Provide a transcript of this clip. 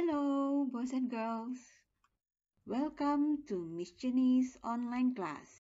Hello, boys and girls. Welcome to Miss Jenny's online class.